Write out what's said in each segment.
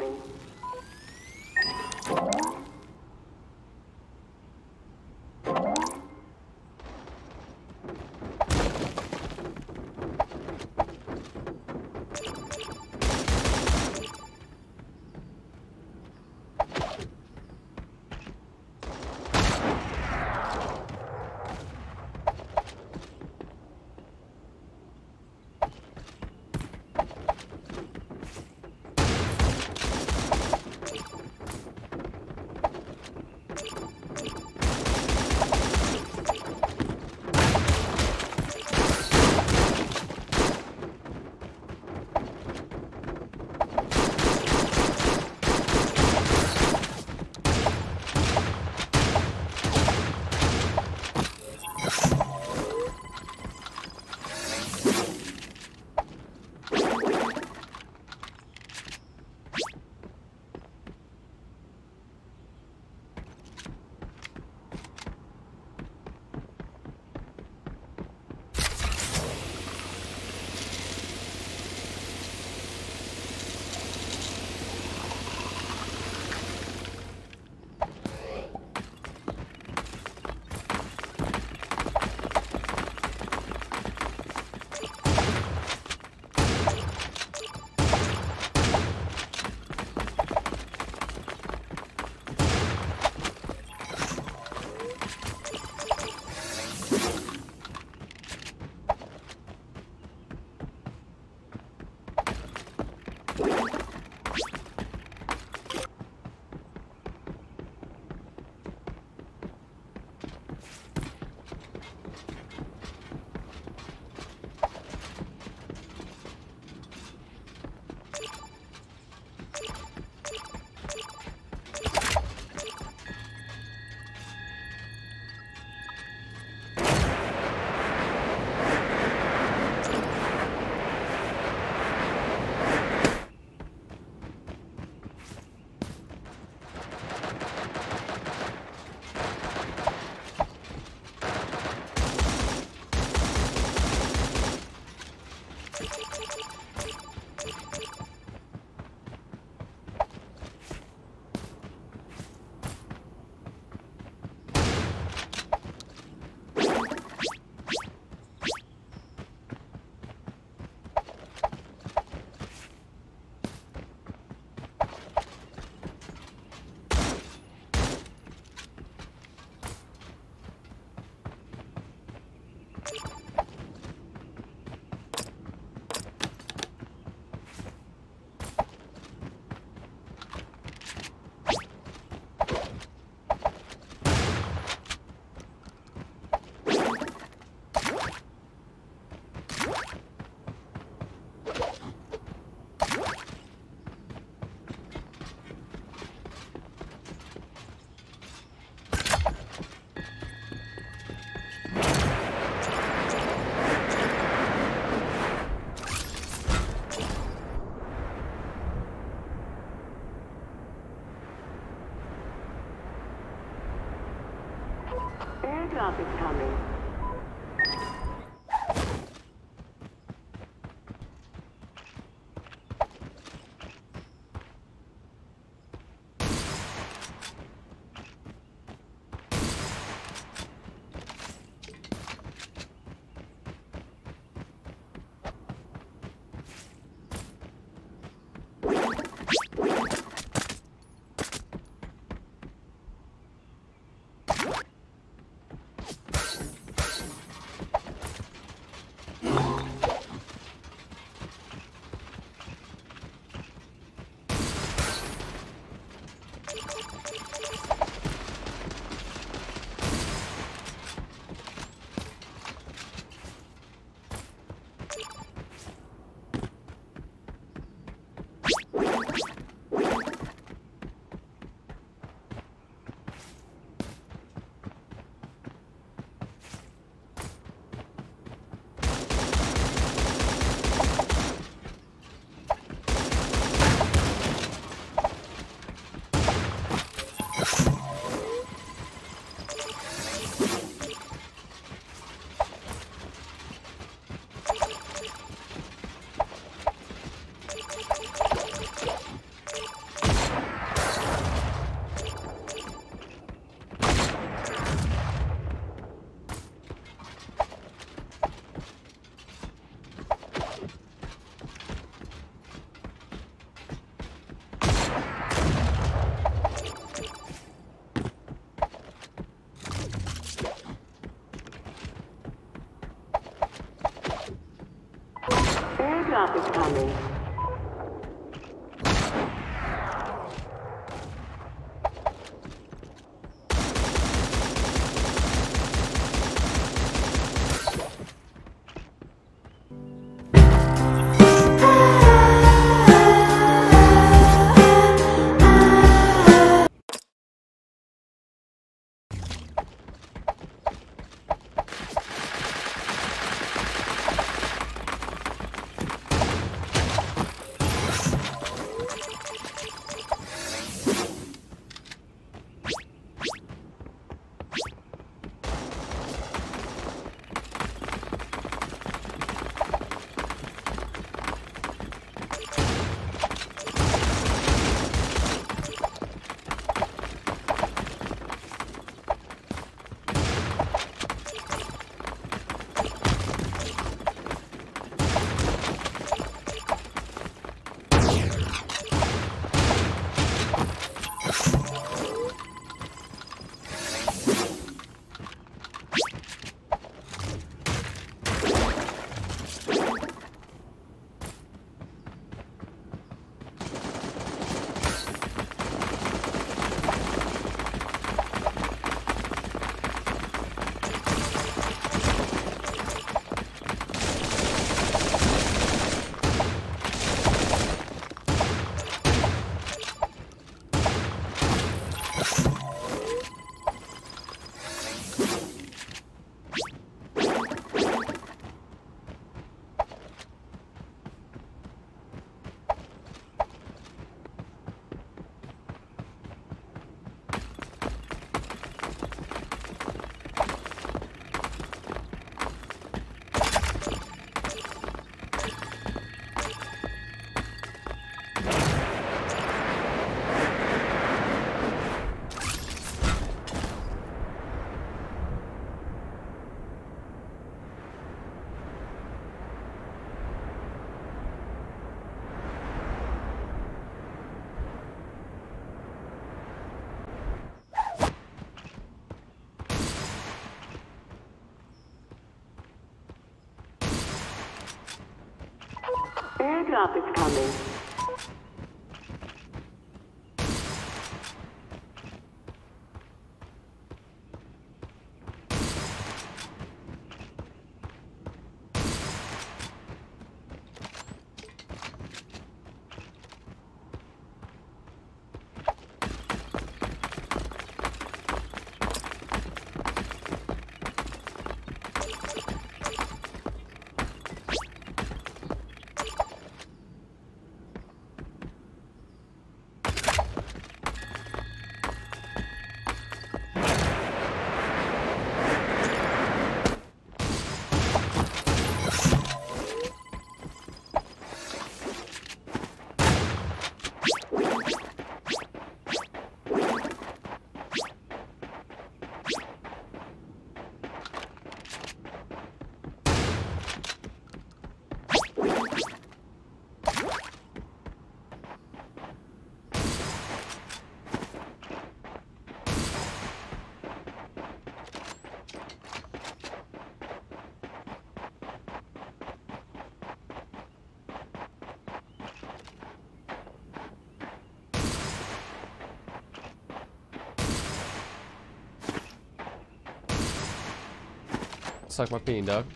Airdrop is coming. backup is coming. Airdrop is coming. Suck my peen, dog.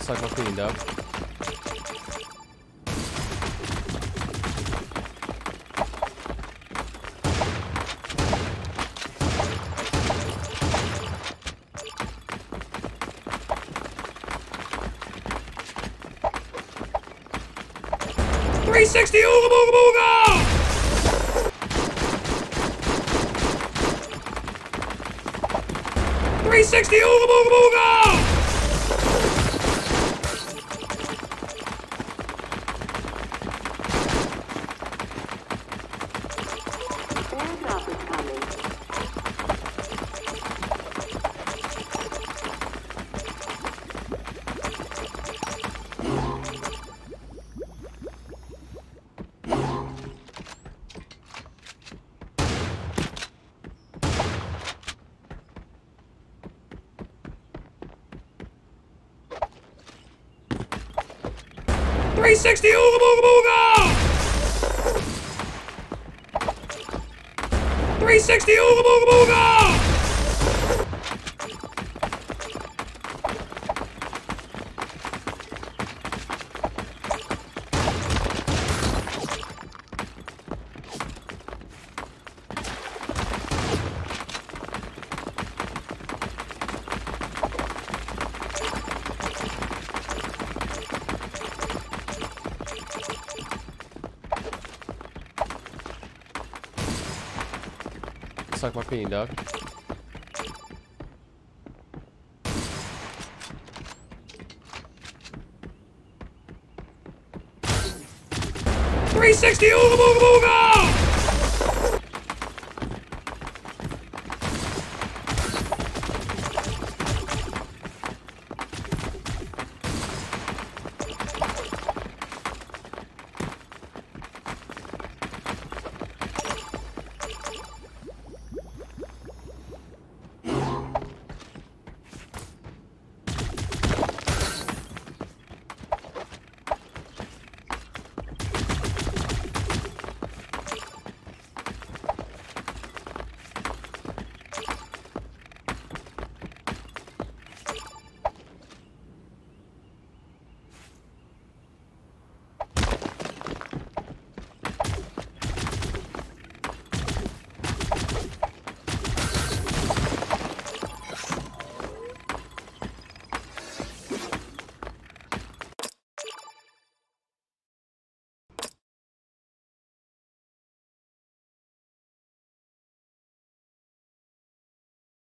Suck my peen, dog. Three sixty ooga booga booga! Three sixty ooga booga booga! 360 ooga booga booga! 360 ooga booga booga! Suck my peen, dog. Three sixty ooga booga booga!